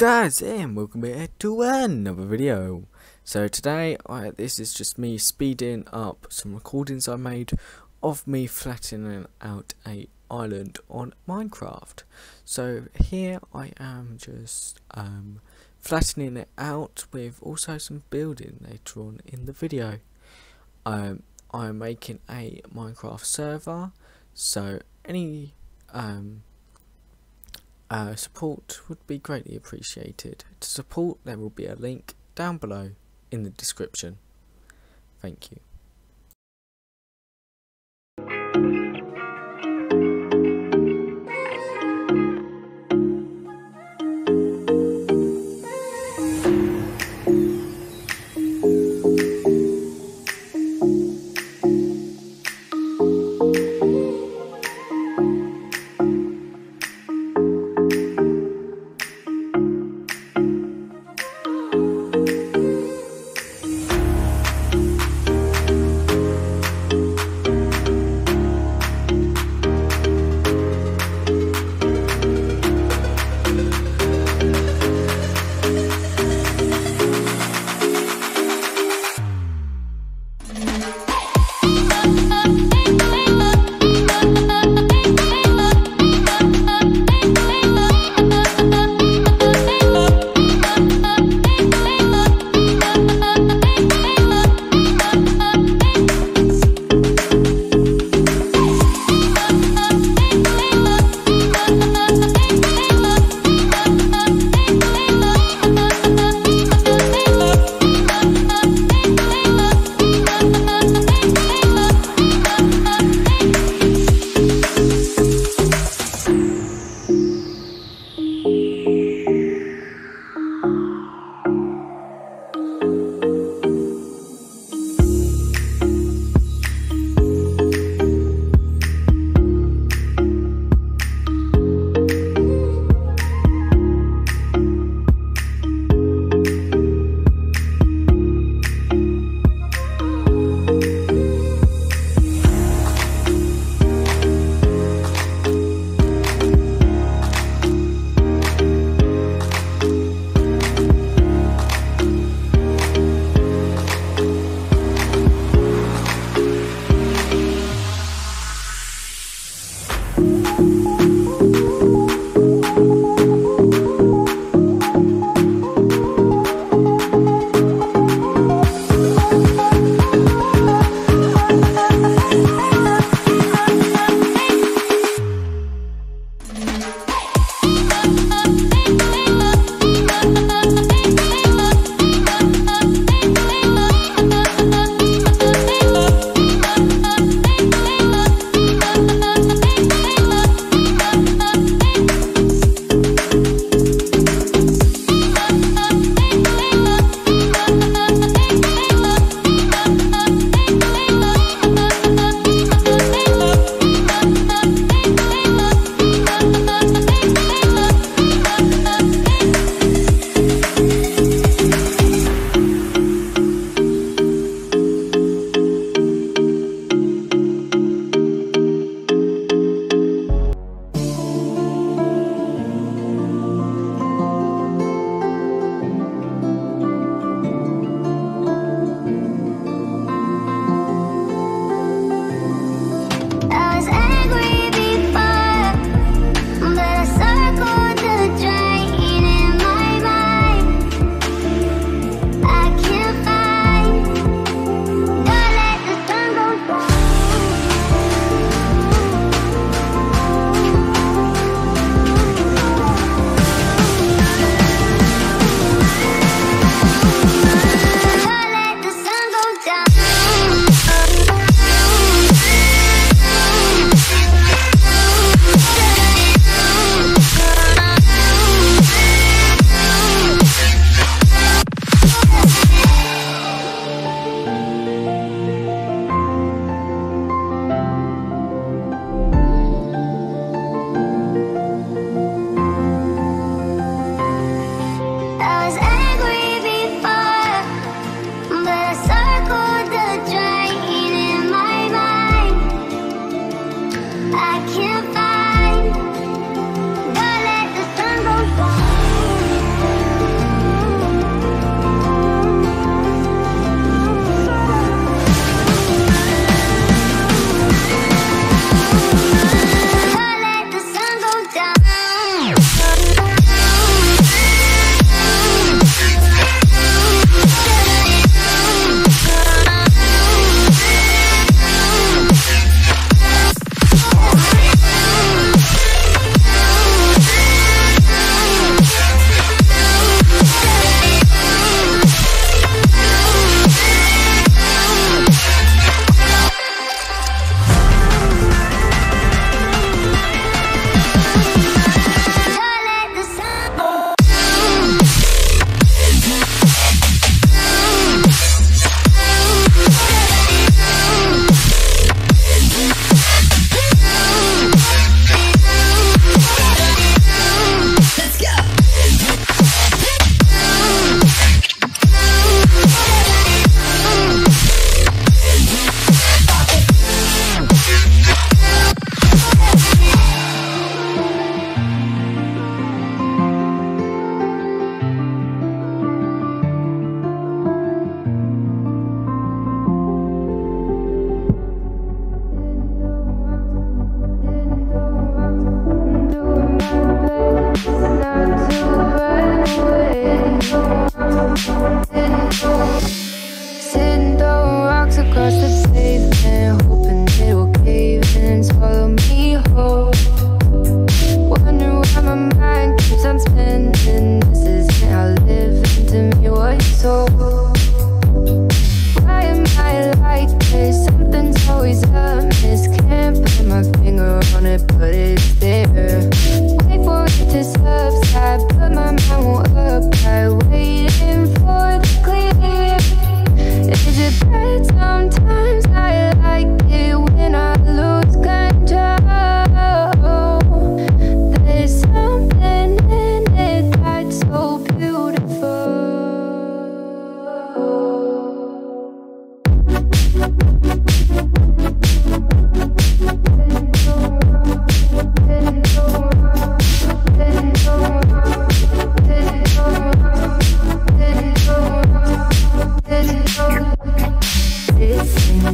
Guys and welcome back to another video. So today I, this is just me speeding up some recordings I made of me flattening out a island on Minecraft. So here I am just um, flattening it out with also some building later on in the video. Um, I'm making a Minecraft server so any um, uh, support would be greatly appreciated. To support, there will be a link down below in the description. Thank you.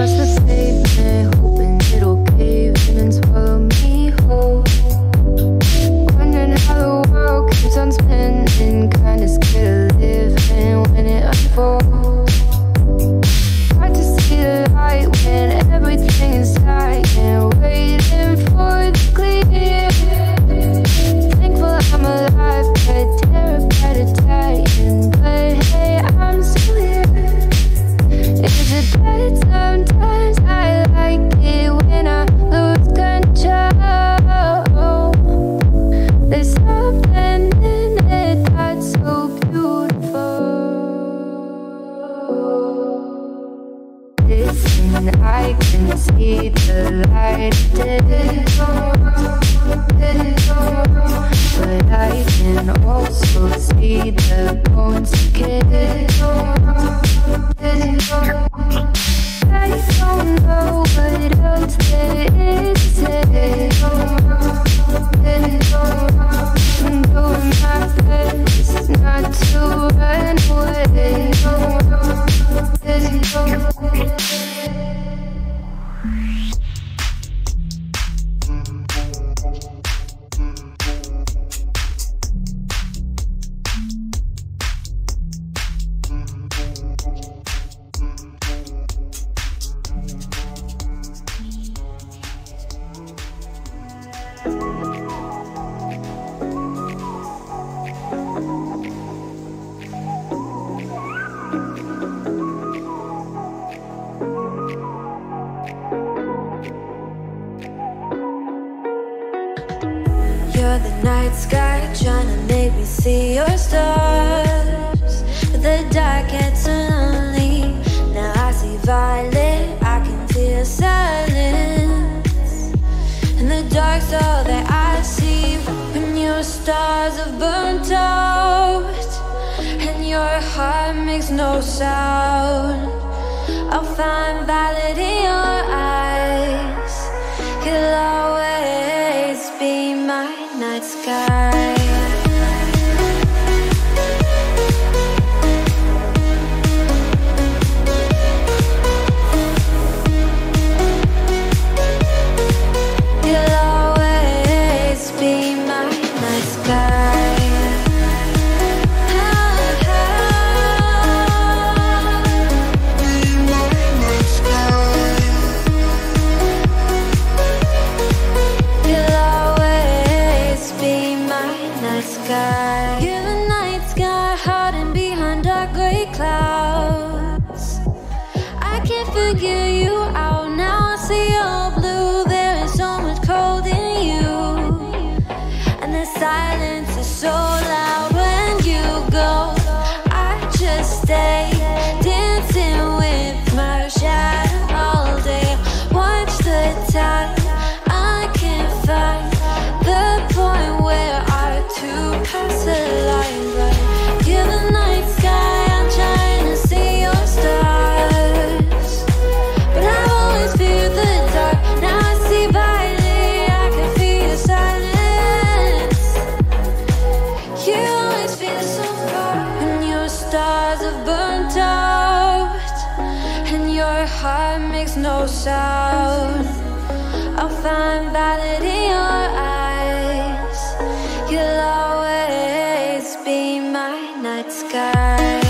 was the I get so lonely. Now I see violet, I can feel silence. And the dark's all that I see when your stars have burnt out. And your heart makes no sound. I'll find valid in your eyes. You'll always be my night sky. clouds. I can't forget. Night sky.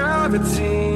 gravity?